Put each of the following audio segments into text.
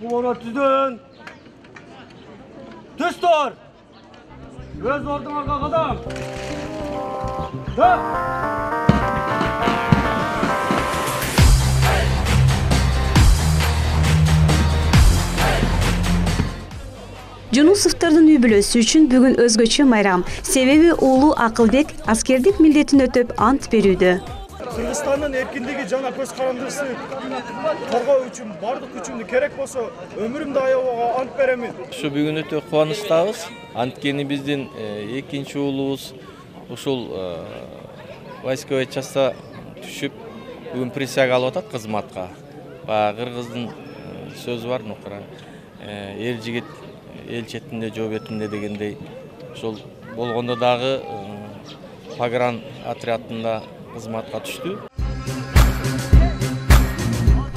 поворотүдөн түз тұр өз ордуңарга кадам Тө! жунусовдордун үй бүлөсү үчүн бүгүн өзгөчө майрам себеби уулу акылбек аскердик милдетин өтөп ант берүүдө кыргызстандын эркиндиги жана көз карандысын коргоо үчүн баардык күчүмдү керек болсо өмүрүмдү аябууга ант беремин ушу бүгүн өтө кубанычтабыз анткени биздин экинчи уулубуз ушул войсковой частька түшүп бүгүн присяга алып атат кызматка баягы кыргыздын сөзү бар нукура эл жигит эл четинде жоо бетинде дегендей ошол болгондо дагы погран отрядында кызматка түштү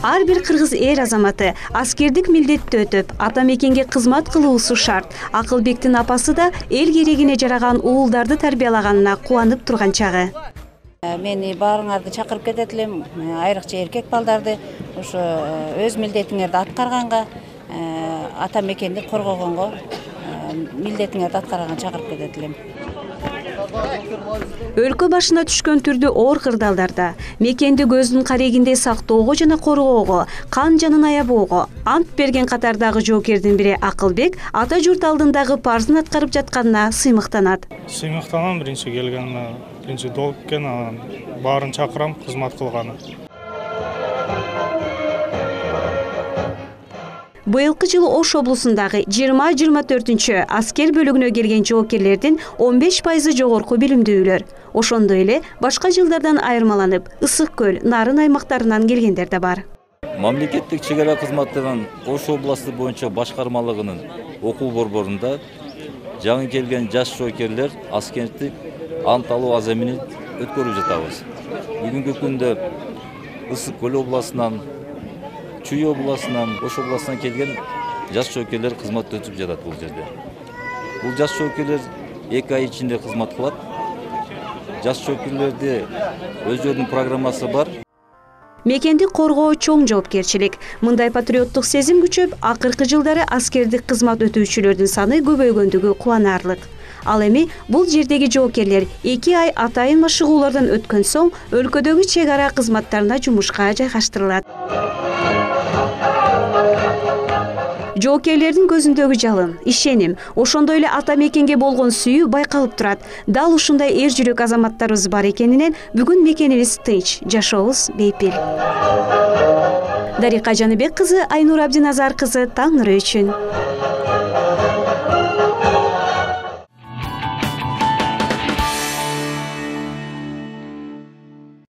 ар бир кыргыз эр азаматы аскердик милдетти өтөп ата мекенге кызмат кылуусу шарт. Акылбектин апасы да эл керегине жараган уулдарды тарбиялаганына кубанып турган чагы мени баарыңарды чакырып кетет элем айрыкча эркек балдарды ушу өз милдетиңерди аткарганга ата мекенди коргогонго милдетиңерди аткарганга чакырып кетет элем өлкө башына түшкөн түрдүү оор кырдаалдарда мекенди көздүн карегиндей сактоого жана коргоого кан жанын аябоого ант берген катардагы жоокердин бири акылбек ата журт алдындагы парзын аткарып жатканына сыймыктанат. Сыймыктанам биринчи келгениме биринчи долг экен анан баарын чакырам кызмат кылганы быйылкы жылы ош облусундагы жыйырма жыйырма төртүнчү аскер бөлүгүнө келген жоокерлердин он беш пайызы жогорку билимдүүлөр. Ошондой эле башка жылдардан айырмаланып ысык көл нарын аймактарынан келгендер да бар. Мамлекеттик чек ара кызматынын ош областы боюнча башкармалыгынын окуу борборунда жаңы келген жаш жоокерлер аскердик ант алуу аземини өткөрүп жатабыз. Бүгүнкү күндө ысык көл областынан чүй областынан ош областынан келген жаш жоокерлер кызмат өтүп жатат бул жерде. Бул жаш жоокерлер эки ай ичинде кызмат кылат жаш жоокерлерде өздөрүнүн программасы бар. Мекенди коргоо чоң жоопкерчилик мындай патриоттук сезим күчөп акыркы жылдары аскердик кызмат өтүүчүлөрдүн саны көбөйгөндүгү кубанаарлык ал эми бул жердеги жоокерлер эки ай атайын машыгуулардан өткөн соң өлкөдөгү чек ара кызматтарына жумушка жайгаштырылат жоокерлердин көзүндөгү жалын ишеним ошондой эле ата мекенге болгон сүйүү байкалып турат. Дал ушундай эр жүрөк азаматтарыбыз бар экенинен бүгүн мекенибиз тынч жашообуз бейпил. Дарика жаныбек кызы айнур абдиназар кызы таң нуру үчүн